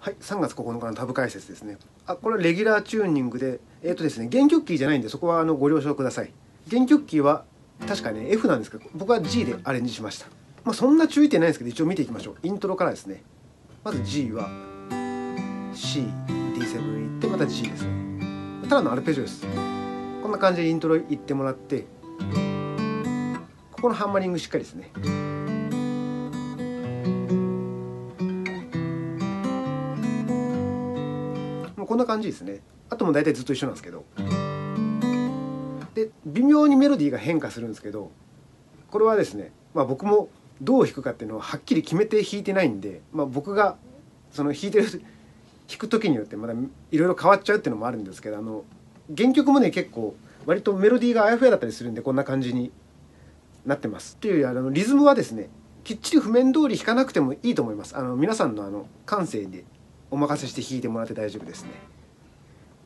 はい、3月9日のタブ解説ですね。あ、これはレギュラーチューニングで、えっ、とですね、原曲キーじゃないんで、そこはあのご了承ください。原曲キーは確かね、F なんですけど、僕は G でアレンジしました。まあ、そんな注意点ないんですけど、一応見ていきましょう。イントロからですね。まず G は C、D7 いって、また G ですね。ただのアルペジオです。こんな感じでイントロいってもらって、ここのハンマリングしっかりですね。こんな感じですねあとも大体ずっと一緒なんですけどで微妙にメロディーが変化するんですけどこれはですね、まあ、僕もどう弾くかっていうのははっきり決めて弾いてないんで、まあ、僕がその弾いてる弾く時によってまだいろいろ変わっちゃうっていうのもあるんですけどあの原曲もね結構割とメロディーがあやふやだったりするんでこんな感じになってます。というよりあのリズムはですねきっちり譜面通り弾かなくてもいいと思います。あの皆さんのあの感性でお任せして弾いてもらって大丈夫ですね。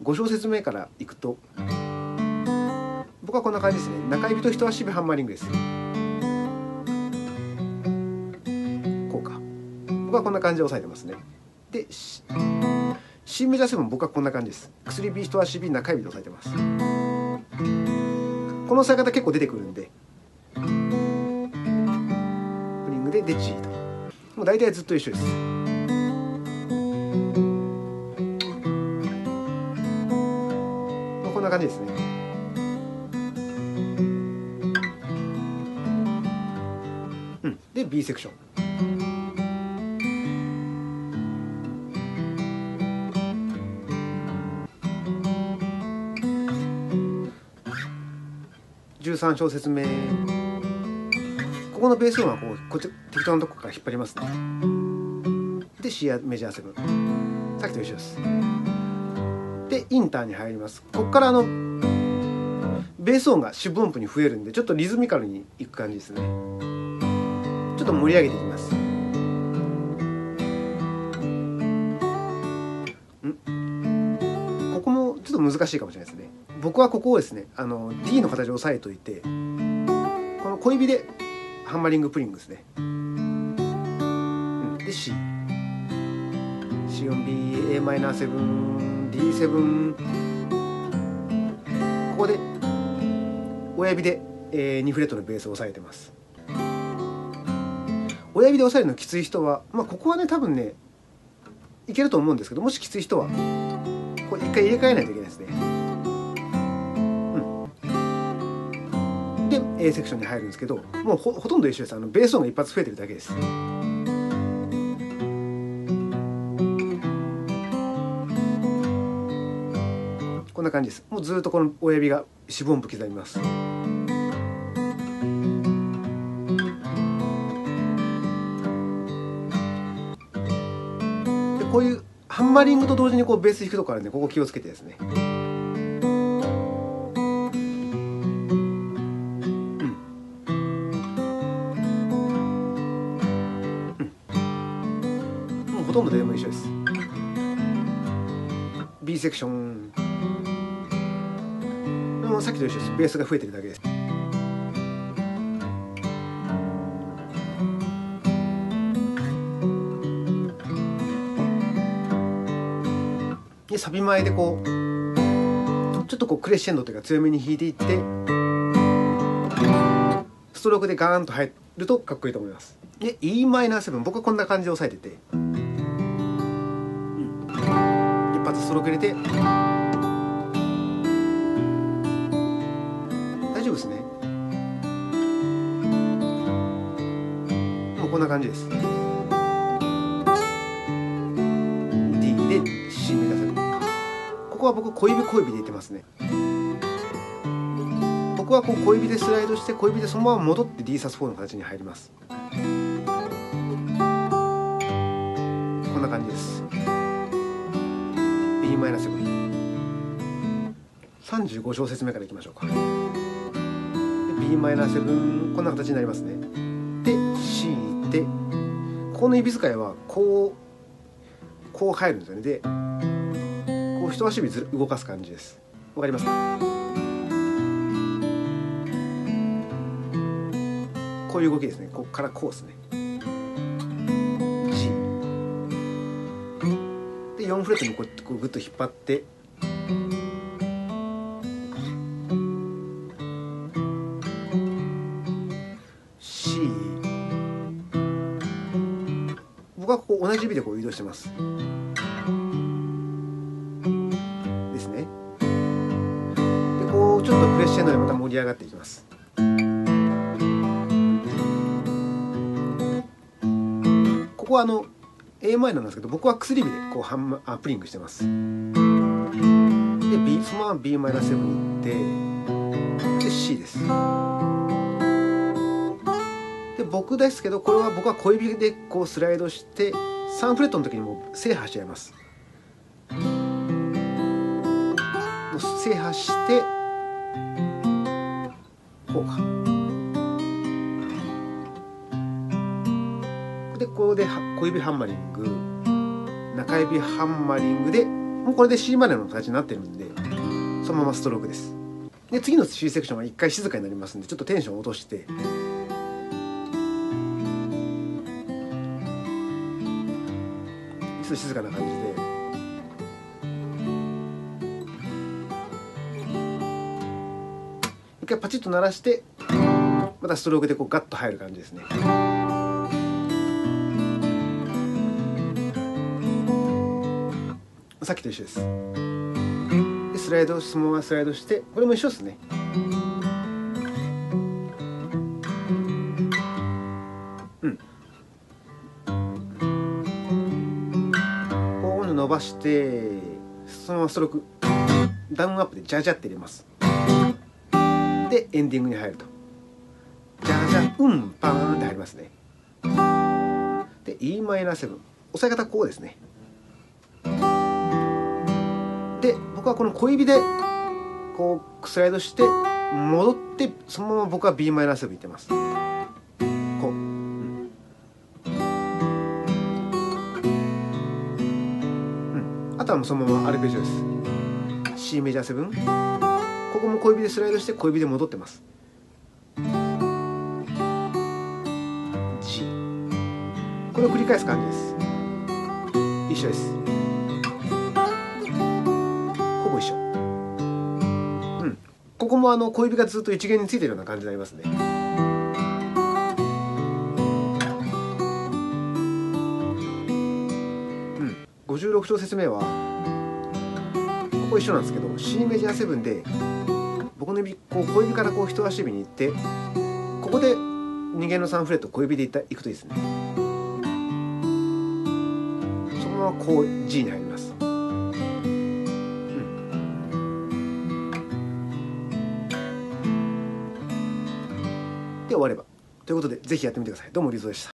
5小節目からいくと僕はこんな感じですね。中指と人差し指ハンマリングです。こうか。僕はこんな感じで押さえてますね。で C メジャーセブン僕はこんな感じです。薬指人差し指中指で押さえてます。この押さえ方結構出てくるんでプリングでで G と。もう大体ずっと一緒です。こんな感じですね。うん、で B セクション。13小節目ここのベース音はこうこっち適当なとこから引っ張りますねで C メジャーセブンさっきと一緒です。でインターに入ります。ここからあのベース音が四分音符に増えるんでちょっとリズミカルにいく感じですね。ちょっと盛り上げていきます。ここもちょっと難しいかもしれないですね。僕はここをですねあの D の形で押さえといてこの小指でハンマリングプリングですね、うん、で C C4BAm7 D7 ここで親指で、えー、2フレットのベースを押さえてます。親指で押さえるのきつい人は、まあ、ここはね多分ねいけると思うんですけどもしきつい人はこれ一回入れ替えないといけないですね、うん、で A セクションに入るんですけどもうほほとんど一緒です。あのベース音が一発増えてるだけです。んな感じです。もうずっとこの親指が四分音符刻みます。でこういうハンマリングと同時にこうベース弾くとこあるんでここ気をつけてですね。ほとんどでも一緒です。B セクション。もさっきと一緒ですベースが増えてるだけです。でサビ前でこうちょっとこうクレッシェンドというか強めに弾いていってストロークでガーンと入るとかっこいいと思います。で Em7 僕はこんな感じで押さえてて、一発ストローク入れて。ですね。もうこんな感じです。D で C 目指せる。ここは僕小指小指でいってますね。僕はこう小指でスライドして小指でそのまま戻って D サス4の形に入ります。こんな感じです。B マイナス35小節目からいきましょうか。Bm7 こんな形になりますね。で C でここの指使いはこうこう入るんですよね。でこう人差し指ず動かす感じです。わかりますか？こういう動きですね。ここからこうですね。G で4フレットにこうこうグッと引っ張って僕はここ同じ指でこう移動してます。ですね。でこうちょっとクレッシェンドでまた盛り上がっていきます。ここはあの a マイナーなんですけど僕は薬指でこうハンマあプリングしてます。で B そのまま b マイナー7に行ってで C です。僕ですけどこれは僕は小指でこうスライドして3フレットの時にもう制覇しちゃいます。制覇してこうか。でここで小指ハンマリング。中指ハンマリングでもうこれで C マネーの形になってるんでそのままストロークです。で次の C セクションは一回静かになりますんでちょっとテンション落としてと静かな感じで。一回パチッと鳴らしてまたストロークでこうガッと入る感じですね。さっきと一緒です。でスライドそのままスライドしてこれも一緒ですね。伸ばしてそのままストロークダウンアップでジャジャって入れます。でエンディングに入ると。ジャジャうんパーンって入りますね。で e マイナー7押さえ方こうですね。で僕はこの小指でこうスライドして戻ってそのまま僕は b マイナー7いってます。あとはもうそのままアルペジオです。C メジャー7ここも小指でスライドして小指で戻ってます。G これを繰り返す感じです。一緒です。ほぼ一緒。うん。ここもあの小指がずっと一弦についてるような感じになりますね。56調説明はここ一緒なんですけど C メジャー7で僕の指こう小指からこう人差し指に行ってここで人間の3フレット小指でいったいくといいですね。そのままこう G に入ります、うん、で終われば。ということでぜひやってみてください。どうもリゾでした。